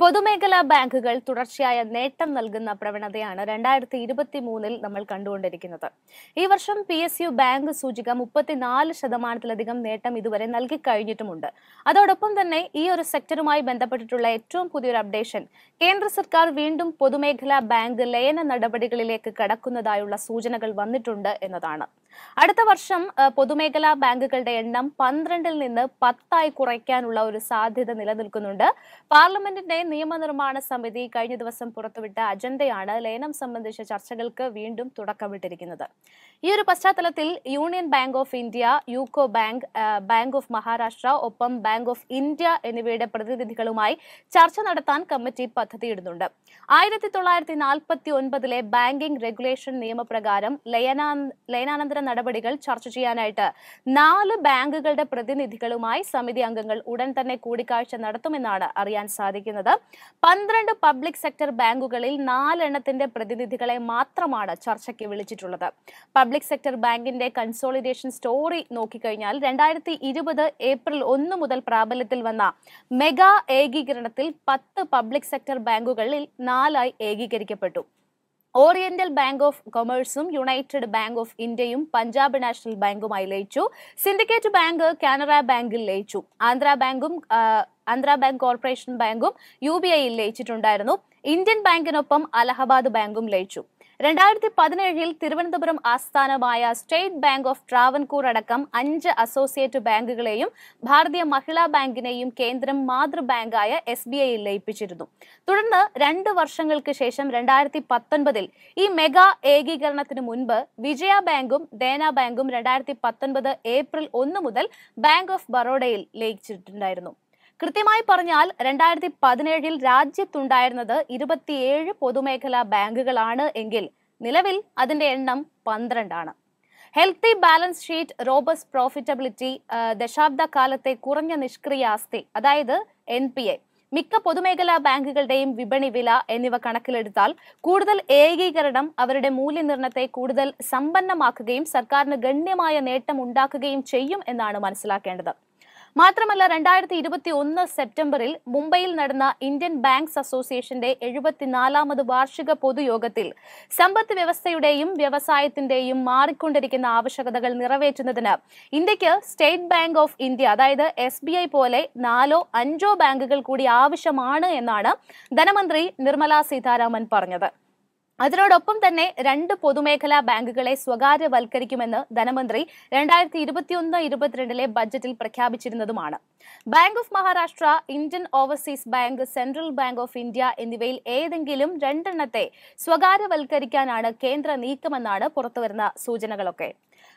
പൊതുമേഖലാ ബാങ്കുകൾ തുടർച്ചയായ നേട്ടം നൽകുന്ന പ്രവണതയാണ് രണ്ടായിരത്തി ഇരുപത്തി മൂന്നിൽ നമ്മൾ കണ്ടുകൊണ്ടിരിക്കുന്നത്. ഈ വർഷം പി എസ് യു ബാങ്ക് സൂചിക മുപ്പത്തിനാല് ശതമാനത്തിലധികം നേട്ടം ഇതുവരെ നൽകി കഴിഞ്ഞിട്ടുമുണ്ട്. അതോടൊപ്പം തന്നെ ഈ ഒരു സെക്ടറുമായി ബന്ധപ്പെട്ടിട്ടുള്ള ഏറ്റവും പുതിയൊരു അപ്ഡേഷൻ കേന്ദ്ര സർക്കാർ വീണ്ടും പൊതുമേഖലാ ബാങ്ക് ലയന നടപടികളിലേക്ക് കടക്കുന്നതായുള്ള സൂചനകൾ വന്നിട്ടുണ്ട് എന്നതാണ്. അടുത്ത വർഷം പൊതുമേഖലാ ബാങ്കുകളുടെ എണ്ണം പന്ത്രണ്ടിൽ നിന്ന് പത്തായി കുറയ്ക്കാനുള്ള ഒരു സാധ്യത നിലനിൽക്കുന്നുണ്ട്. പാർലമെന്റിന്റെ നിയമനിർമ്മാണ സമിതി കഴിഞ്ഞ ദിവസം പുറത്തുവിട്ട അജണ്ടയാണ് ലയനം സംബന്ധിച്ച ചർച്ചകൾക്ക് വീണ്ടും തുടക്കമിട്ടിരിക്കുന്നത്. ഈ ഒരു പശ്ചാത്തലത്തിൽ Union Bank of India UCO Bank Bank of Maharashtra ഒപ്പം ബാങ്ക് ഓഫ് ഇന്ത്യ എന്നിവയുടെ പ്രതിനിധികളുമായി ചർച്ച നടത്താൻ കമ്മിറ്റി പദ്ധതിയിടുന്നുണ്ട്. ആയിരത്തി തൊള്ളായിരത്തി നാൽപ്പത്തി ഒൻപതിലെ ബാങ്കിംഗ് റെഗുലേഷൻ നിയമപ്രകാരം ലയനാ നടപടികൾ ചർച്ച ചെയ്യാനായിട്ട് നാല് ബാങ്കുകളുടെ പ്രതിനിധികളുമായി സമിതി അംഗങ്ങൾ ഉടൻ തന്നെ കൂടിക്കാഴ്ച നടത്തുമെന്നാണ് അറിയാൻ സാധിക്കുന്നത്. പന്ത്രണ്ട് പബ്ലിക് സെക്ടർ ബാങ്കുകളിൽ നാലെണ്ണത്തിന്റെ പ്രതിനിധികളെ മാത്രമാണ് ചർച്ചയ്ക്ക് വിളിച്ചിട്ടുള്ളത്. പബ്ലിക് സെക്ടർ ബാങ്കിന്റെ കൺസോളിഡേഷൻ സ്റ്റോറി നോക്കിക്കഴിഞ്ഞാൽ രണ്ടായിരത്തി ഇരുപത് ഏപ്രിൽ ഒന്ന് മുതൽ പ്രാബല്യത്തിൽ വന്ന മെഗാ ഏകീകരണത്തിൽ പത്ത് പബ്ലിക് സെക്ടർ ബാങ്കുകളിൽ നാലായി ഏകീകരിക്കപ്പെട്ടു. ഓറിയന്റൽ ബാങ്ക് ഓഫ് കൊമേഴ്സും യുണൈറ്റഡ് ബാങ്ക് ഓഫ് ഇന്ത്യയും പഞ്ചാബ് നാഷണൽ ബാങ്കുമായി ലയിച്ചു. സിൻഡിക്കേറ്റ് ബാങ്ക് കാനറ ബാങ്കിൽ ലയിച്ചു. ആന്ധ്ര ബാങ്കും ആന്ധ്രാ ബാങ്ക് കോർപ്പറേഷൻ ബാങ്കും യു ബി ഐയിൽ ലയിച്ചിട്ടുണ്ടായിരുന്നു. ഇന്ത്യൻ ബാങ്കിനൊപ്പം അലഹബാദ് ബാങ്കും ലയിച്ചു. രണ്ടായിരത്തി പതിനേഴിൽ തിരുവനന്തപുരം ആസ്ഥാനമായ സ്റ്റേറ്റ് ബാങ്ക് ഓഫ് ട്രാവൻകൂർ അടക്കം അഞ്ച് അസോസിയേറ്റ് ബാങ്കുകളെയും ഭാരതീയ മഹിളാ ബാങ്കിനെയും കേന്ദ്രം മാതൃ ബാങ്കായ എസ് ബി ഐയിൽ ലയിപ്പിച്ചിരുന്നു. തുടർന്ന് രണ്ട് വർഷങ്ങൾക്ക് ശേഷം രണ്ടായിരത്തി പത്തൊൻപതിൽ ഈ മെഗാ ഏകീകരണത്തിന് മുൻപ് വിജയ ബാങ്കും ദേന ബാങ്കും രണ്ടായിരത്തി പത്തൊൻപത് ഏപ്രിൽ ഒന്ന് മുതൽ ബാങ്ക് ഓഫ് ബറോഡയിൽ ലയിച്ചിട്ടുണ്ടായിരുന്നു. കൃത്യമായി പറഞ്ഞാൽ രണ്ടായിരത്തി പതിനേഴിൽ രാജ്യത്തുണ്ടായിരുന്നത് ഇരുപത്തിയേഴ് പൊതുമേഖലാ ബാങ്കുകളാണ് എങ്കിൽ നിലവിൽ അതിന്റെ എണ്ണം പന്ത്രണ്ടാണ്. Healthy balance sheet robust profitability ദശാബ്ദ കാലത്തെ കുറഞ്ഞ നിഷ്ക്രിയ ആസ്തി അതായത് എൻ പി എ മിക്ക പൊതുമേഖലാ ബാങ്കുകളുടെയും വിപണി വില എന്നിവ കണക്കിലെടുത്താൽ കൂടുതൽ ഏകീകരണം അവരുടെ മൂല്യനിർണയത്തെ കൂടുതൽ സമ്പന്നമാക്കുകയും സർക്കാരിന് ഗണ്യമായ നേട്ടം ഉണ്ടാക്കുകയും ചെയ്യും എന്നാണ് മനസ്സിലാക്കേണ്ടത്. മാത്രമല്ല രണ്ടായിരത്തി ഇരുപത്തി ഒന്ന് സെപ്റ്റംബറിൽ മുംബൈയിൽ നടന്ന ഇന്ത്യൻ ബാങ്ക്സ് അസോസിയേഷന്റെ എഴുപത്തിനാലാമത് വാർഷിക പൊതുയോഗത്തിൽ സമ്പദ് വ്യവസ്ഥയുടെയും വ്യവസായത്തിന്റെയും മാറിക്കൊണ്ടിരിക്കുന്ന ആവശ്യകതകൾ നിറവേറ്റുന്നതിന് ഇന്ത്യയ്ക്ക് സ്റ്റേറ്റ് ബാങ്ക് ഓഫ് ഇന്ത്യ അതായത് എസ് ബി ഐ പോലെ നാലോ അഞ്ചോ ബാങ്കുകൾ കൂടി ആവശ്യമാണ് എന്നാണ് ധനമന്ത്രി നിർമ്മല സീതാരാമൻ പറഞ്ഞത്. അതിനോടൊപ്പം തന്നെ രണ്ട് പൊതുമേഖലാ ബാങ്കുകളെ സ്വകാര്യവൽക്കരിക്കുമെന്ന് ധനമന്ത്രി രണ്ടായിരത്തി ഇരുപത്തിയൊന്ന് ഇരുപത്തിരണ്ടിലെ ബജറ്റിൽ പ്രഖ്യാപിച്ചിരുന്നതുമാണ്. Bank of Maharashtra Indian Overseas Bank Central Bank of India എന്നിവയിൽ ഏതെങ്കിലും രണ്ടെണ്ണത്തെ സ്വകാര്യവൽക്കരിക്കാനാണ് കേന്ദ്ര നീക്കമെന്നാണ് പുറത്തുവരുന്ന സൂചനകളൊക്കെ.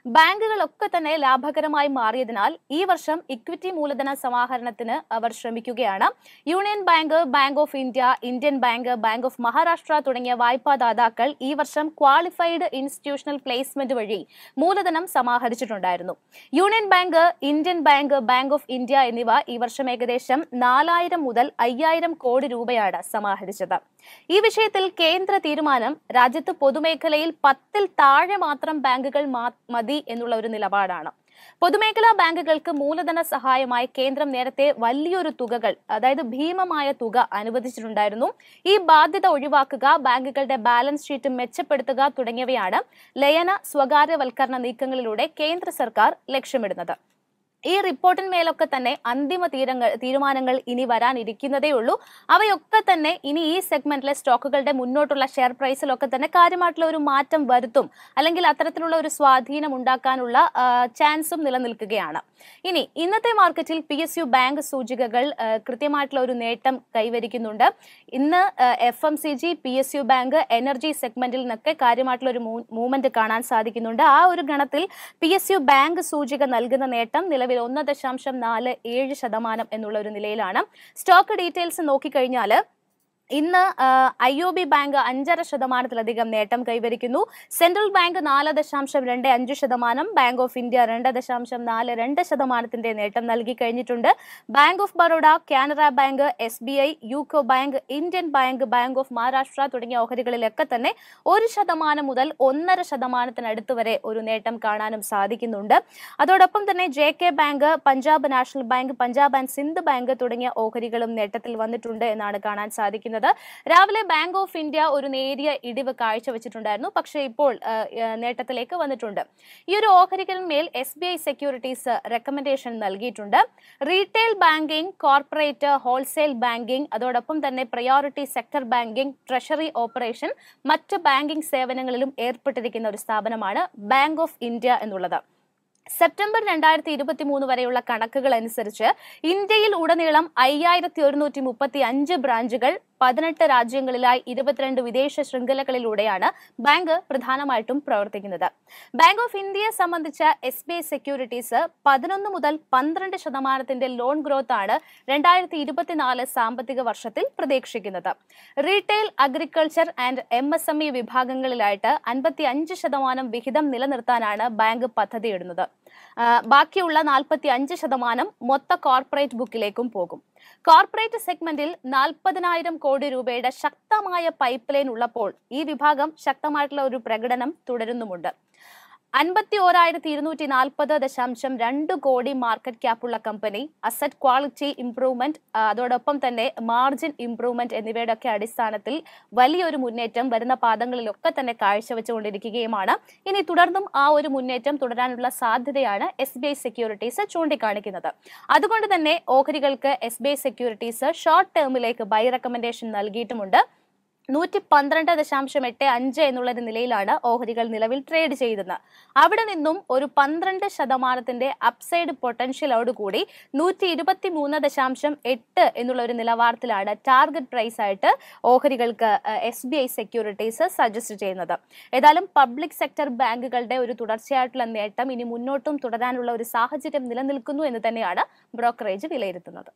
ബാങ്കുകളൊക്കെ തന്നെ ലാഭകരമായി മാറിയതിനാൽ ഈ വർഷം ഇക്വിറ്റി മൂലധന സമാഹരണത്തിന് അവർ ശ്രമിക്കുകയാണ്. Union Bank Bank of India Indian Bank Bank of Maharashtra തുടങ്ങിയ വായ്പാദാതാക്കൾ ഈ വർഷം ക്വാളിഫൈഡ് ഇൻസ്റ്റിറ്റ്യൂഷണൽ പ്ലേസ്മെന്റ് വഴി മൂലധനം സമാഹരിച്ചിട്ടുണ്ടായിരുന്നു. Union Bank Indian Bank Bank of India എന്നിവ ഈ വർഷം ഏകദേശം നാലായിരം മുതൽ അയ്യായിരം കോടി രൂപയാണ് സമാഹരിച്ചത്. ഈ വിഷയത്തിൽ കേന്ദ്ര തീരുമാനം രാജ്യത്ത് പൊതുമേഖലയിൽ പത്തിൽ താഴെ മാത്രം ബാങ്കുകൾ മാ- മതി എന്നുള്ള ഒരു നിലപാടാണ്. പൊതുമേഖലാ ബാങ്കുകൾക്ക് മൂലധന സഹായമായി കേന്ദ്രം നേരത്തെ വലിയൊരു തുകകൾ അതായത് ഭീമമായ തുക അനുവദിച്ചിട്ടുണ്ടായിരുന്നു. ഈ ബാധ്യത ഒഴിവാക്കുക ബാങ്കുകളുടെ ബാലൻസ് ഷീറ്റ് മെച്ചപ്പെടുത്തുക തുടങ്ങിയവയാണ് ലയന സ്വകാര്യവൽക്കരണ നീക്കങ്ങളിലൂടെ കേന്ദ്ര സർക്കാർ ലക്ഷ്യമിടുന്നത്. ഈ റിപ്പോർട്ടിന്മേലൊക്കെ തന്നെ അന്തിമ തീരങ്ങൾ തീരുമാനങ്ങൾ ഇനി വരാനിരിക്കുന്നതേ ഉള്ളൂ. അവയൊക്കെ തന്നെ ഇനി ഈ സെഗ്മെന്റിലെ സ്റ്റോക്കുകളുടെ മുന്നോട്ടുള്ള ഷെയർ പ്രൈസിലൊക്കെ തന്നെ കാര്യമായിട്ടുള്ള ഒരു മാറ്റം വരുത്തും. അല്ലെങ്കിൽ അത്തരത്തിലുള്ള ഒരു സ്വാധീനം ഉണ്ടാക്കാനുള്ള ചാൻസും നിലനിൽക്കുകയാണ്. ഇനി ഇന്നത്തെ മാർക്കറ്റിൽ പി എസ് യു ബാങ്ക് സൂചികകൾ കൃത്യമായിട്ടുള്ള ഒരു നേട്ടം കൈവരിക്കുന്നുണ്ട്. ഇന്ന് F M C G P S U bank energy സെഗ്മെന്റിൽ നിന്നൊക്കെ കാര്യമായിട്ടുള്ള ഒരു മൂവ്മെന്റ് കാണാൻ സാധിക്കുന്നുണ്ട്. ആ ഒരു ഗണത്തിൽ പി എസ് യു ബാങ്ക് സൂചിക നൽകുന്ന നേട്ടം നിലവിൽ ഒന്ന് ദശാംശം നാല് ഏഴ് ശതമാനം എന്നുള്ള ഒരു നിലയിലാണ്. സ്റ്റോക്ക് ഡീറ്റെയിൽസ് നോക്കിക്കഴിഞ്ഞാൽ ഇന്ന് ഐ ഒ ബി ബാങ്ക് അഞ്ചര ശതമാനത്തിലധികം നേട്ടം കൈവരിക്കുന്നു. സെൻട്രൽ ബാങ്ക് നാല് ദശാംശം രണ്ട് അഞ്ച് ശതമാനം ബാങ്ക് ഓഫ് ഇന്ത്യ രണ്ട് ദശാംശം നാല് രണ്ട് ശതമാനത്തിന്റെ നേട്ടം നൽകി കഴിഞ്ഞിട്ടുണ്ട്. Bank of Baroda Canara Bank S B I UCO Bank Indian Bank Bank of Maharashtra തുടങ്ങിയ ഓഹരികളിലൊക്കെ തന്നെ ഒരു ശതമാനം മുതൽ ഒന്നര ശതമാനത്തിനടുത്ത് വരെ ഒരു നേട്ടം കാണാനും സാധിക്കുന്നുണ്ട്. അതോടൊപ്പം തന്നെ J K Bank Punjab National Bank Punjab and Sindh Bank തുടങ്ങിയ ഓഹരികളും നേട്ടത്തിൽ വന്നിട്ടുണ്ട് എന്നാണ് കാണാൻ സാധിക്കുന്നത്. രാവിലെ ബാങ്ക് ഓഫ് ഇന്ത്യ ഒരു നേരിയ ഇടിവ് കാഴ്ചവെച്ചിട്ടുണ്ടായിരുന്നു. പക്ഷേ ഇപ്പോൾ നേട്ടത്തിലേക്ക് വന്നിട്ടുണ്ട്. ഈ ഒരു ഓഹരികളിന്മേൽ S B I securities recommendation നൽകിയിട്ടുണ്ട്. Retail banking corporate wholesale banking അതോടൊപ്പം തന്നെ priority sector banking treasury operation മറ്റ് ബാങ്കിംഗ് സേവനങ്ങളിലും ഏർപ്പെട്ടിരിക്കുന്ന ഒരു സ്ഥാപനമാണ് ബാങ്ക് ഓഫ് ഇന്ത്യ എന്നുള്ളത്. സെപ്റ്റംബർ രണ്ടായിരത്തി ഇരുപത്തി മൂന്ന് വരെയുള്ള കണക്കുകൾ അനുസരിച്ച് ഇന്ത്യയിൽ ഉടനീളം അയ്യായിരത്തി ഒരുന്നൂറ്റി മുപ്പത്തി അഞ്ച് ബ്രാഞ്ചുകൾ പതിനെട്ട് രാജ്യങ്ങളിലായി ഇരുപത്തിരണ്ട് വിദേശ ശൃംഖലകളിലൂടെയാണ് ബാങ്ക് പ്രധാനമായിട്ടും പ്രവർത്തിക്കുന്നത്. ബാങ്ക് ഓഫ് ഇന്ത്യയെ സംബന്ധിച്ച എസ് ബി ഐ സെക്യൂരിറ്റീസ് പതിനൊന്ന് മുതൽ പന്ത്രണ്ട് ശതമാനത്തിന്റെ ലോൺ ഗ്രോത്ത് ആണ് രണ്ടായിരത്തി ഇരുപത്തിനാല് സാമ്പത്തിക വർഷത്തിൽ പ്രതീക്ഷിക്കുന്നത്. Retail agriculture and M S M E വിഭാഗങ്ങളിലായിട്ട് അൻപത്തി അഞ്ച് ശതമാനം വിഹിതം നിലനിർത്താനാണ് ബാങ്ക് പദ്ധതിയിടുന്നത്. ബാക്കിയുള്ള നാൽപ്പത്തി അഞ്ച് ശതമാനം മൊത്ത കോർപ്പറേറ്റ് ബുക്കിലേക്കും പോകും. കോർപ്പറേറ്റ് സെഗ്മെന്റിൽ നാൽപ്പതിനായിരം കോടി രൂപയുടെ ശക്തമായ പൈപ്പ് ലൈൻ ഉള്ളപ്പോൾ ഈ വിഭാഗം ശക്തമായിട്ടുള്ള ഒരു പ്രകടനം തുടരുന്നുമുണ്ട്. അൻപത്തി ഓരായിരത്തി ഇരുന്നൂറ്റി നാൽപ്പത് ദശാംശം രണ്ട് കോടി മാർക്കറ്റ് ക്യാപ്പുള്ള കമ്പനി അസറ്റ് ക്വാളിറ്റി ഇംപ്രൂവ്മെന്റ് അതോടൊപ്പം തന്നെ മാർജിൻ ഇംപ്രൂവ്മെന്റ് എന്നിവയുടെ ഒക്കെ അടിസ്ഥാനത്തിൽ വലിയൊരു മുന്നേറ്റം വരുന്ന പാദങ്ങളിലൊക്കെ തന്നെ കാഴ്ചവെച്ചുകൊണ്ടിരിക്കുകയുമാണ്. ഇനി തുടർന്നും ആ ഒരു മുന്നേറ്റം തുടരാനുള്ള സാധ്യതയാണ് എസ് ബി ഐ സെക്യൂരിറ്റീസ് ചൂണ്ടിക്കാണിക്കുന്നത്. അതുകൊണ്ട് തന്നെ ഓഹരികൾക്ക് S B I securities short ടേമിലേക്ക് buy recommendation നൽകിയിട്ടുമുണ്ട്. നൂറ്റി പന്ത്രണ്ട് ദശാംശം എട്ട് അഞ്ച് എന്നുള്ള ഒരു നിലയിലാണ് ഓഹരികൾ നിലവിൽ ട്രേഡ് ചെയ്തത്. അവിടെ നിന്നും ഒരു പന്ത്രണ്ട് ശതമാനത്തിന്റെ അപ്സൈഡ് പൊട്ടൻഷ്യലോടുകൂടി നൂറ്റി ഇരുപത്തി മൂന്ന് ദശാംശം എട്ട് എന്നുള്ള ഒരു നിലവാരത്തിലാണ് ടാർഗറ്റ് പ്രൈസ് ആയിട്ട് ഓഹരികൾക്ക് S B I securities suggest ചെയ്യുന്നത്. ഏതായാലും പബ്ലിക് സെക്ടർ ബാങ്കുകളുടെ ഒരു തുടർച്ചയായിട്ടുള്ള നേട്ടം ഇനി മുന്നോട്ടും തുടരാനുള്ള ഒരു സാഹചര്യം നിലനിൽക്കുന്നു എന്ന് തന്നെയാണ് ബ്രോക്കറേജ് വിലയിരുത്തുന്നത്.